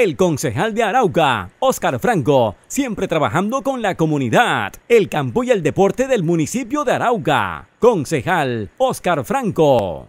El concejal de Arauca, Óscar Franco, siempre trabajando con la comunidad, el campo y el deporte del municipio de Arauca. Concejal Óscar Franco.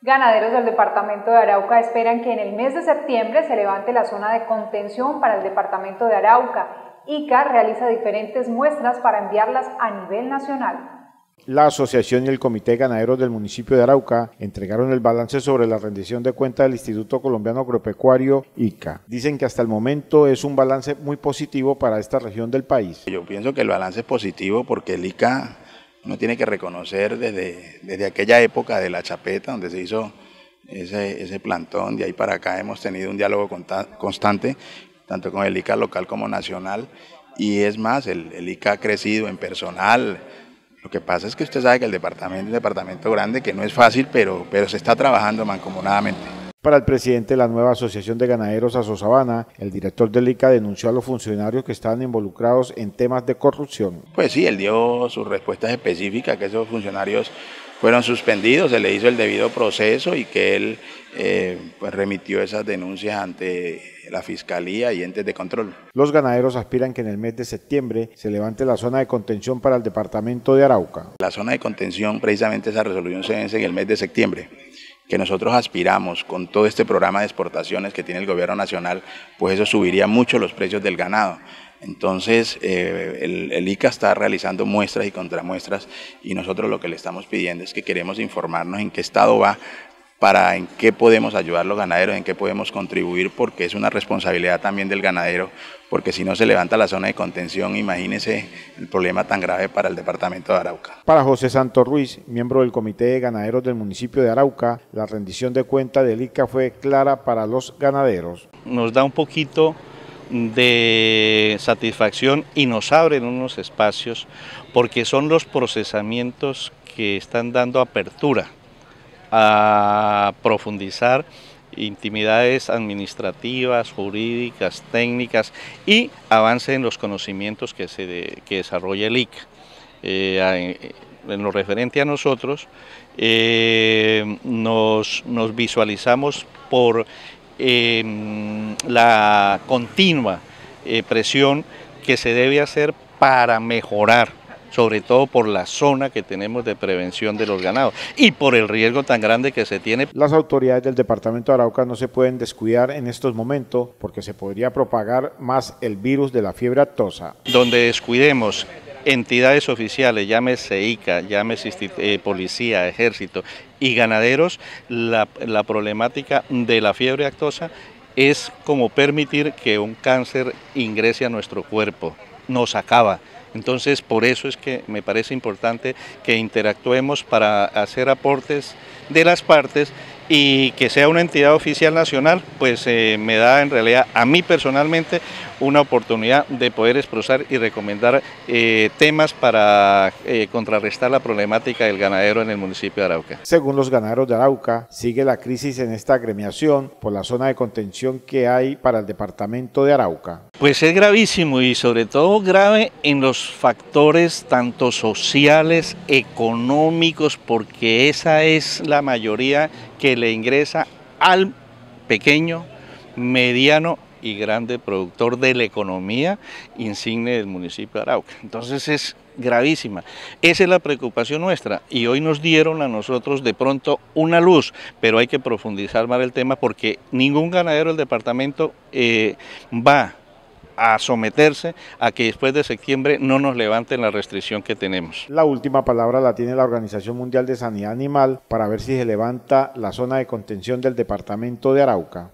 Ganaderos del departamento de Arauca esperan que en el mes de septiembre se levante la zona de contención para el departamento de Arauca. ICA realiza diferentes muestras para enviarlas a nivel nacional. La asociación y el comité ganaderos del municipio de Arauca entregaron el balance sobre la rendición de cuenta del Instituto Colombiano Agropecuario ICA. Dicen que hasta el momento es un balance muy positivo para esta región del país. Yo pienso que el balance es positivo porque el ICA no tiene que reconocer desde, desde aquella época de la chapeta donde se hizo ese, ese plantón, de ahí para acá hemos tenido un diálogo constante, tanto con el ICA local como nacional, y es más, el, el ICA ha crecido en personal, lo que pasa es que usted sabe que el departamento es un departamento grande, que no es fácil, pero, pero se está trabajando mancomunadamente. Para el presidente de la nueva Asociación de Ganaderos Azosabana, el director del ICA denunció a los funcionarios que estaban involucrados en temas de corrupción. Pues sí, él dio sus respuestas específicas, que esos funcionarios fueron suspendidos, se le hizo el debido proceso y que él eh, pues remitió esas denuncias ante la Fiscalía y entes de control. Los ganaderos aspiran que en el mes de septiembre se levante la zona de contención para el departamento de Arauca. La zona de contención, precisamente esa resolución se vence en el mes de septiembre que nosotros aspiramos con todo este programa de exportaciones que tiene el gobierno nacional, pues eso subiría mucho los precios del ganado. Entonces, eh, el, ICA está realizando muestras y contramuestras y nosotros lo que le estamos pidiendo es que queremos informarnos en qué estado va para en qué podemos ayudar a los ganaderos, en qué podemos contribuir, porque es una responsabilidad también del ganadero, porque si no se levanta la zona de contención, imagínese el problema tan grave para el departamento de Arauca. Para José Santos Ruiz, miembro del Comité de Ganaderos del municipio de Arauca, la rendición de cuenta del ICA fue clara para los ganaderos. Nos da un poquito de satisfacción y nos abren unos espacios porque son los procesamientos que están dando apertura a profundizar intimidades administrativas, jurídicas, técnicas y avance en los conocimientos que, se que desarrolla el IC. Eh, en lo referente a nosotros, eh, nos, nos visualizamos por Em, la continua eh, presión que se debe hacer para mejorar sobre todo por la zona que tenemos de prevención de los ganados y por el riesgo tan grande que se tiene. Las autoridades del departamento de Arauca no se pueden descuidar en estos momentos porque se podría propagar más el virus de la fiebre actosa. Donde descuidemos entidades oficiales, llámese ICA, llámese eh, policía, ejército y ganaderos, la, la problemática de la fiebre actosa es como permitir que un cáncer ingrese a nuestro cuerpo, nos acaba. Entonces, por eso es que me parece importante que interactuemos para hacer aportes de las partes y que sea una entidad oficial nacional, pues eh, me da en realidad a mí personalmente una oportunidad de poder expresar y recomendar eh, temas para eh, contrarrestar la problemática del ganadero en el municipio de Arauca. Según los ganaderos de Arauca, sigue la crisis en esta agremiación por la zona de contención que hay para el departamento de Arauca. Pues es gravísimo y sobre todo grave en los factores tanto sociales, económicos, porque esa es la mayoría que le ingresa al pequeño, mediano y grande productor de la economía insigne del municipio de Arauca. Entonces es gravísima. Esa es la preocupación nuestra y hoy nos dieron a nosotros de pronto una luz, pero hay que profundizar más el tema porque ningún ganadero del departamento eh, va a someterse a que después de septiembre no nos levanten la restricción que tenemos. La última palabra la tiene la Organización Mundial de Sanidad Animal para ver si se levanta la zona de contención del departamento de Arauca.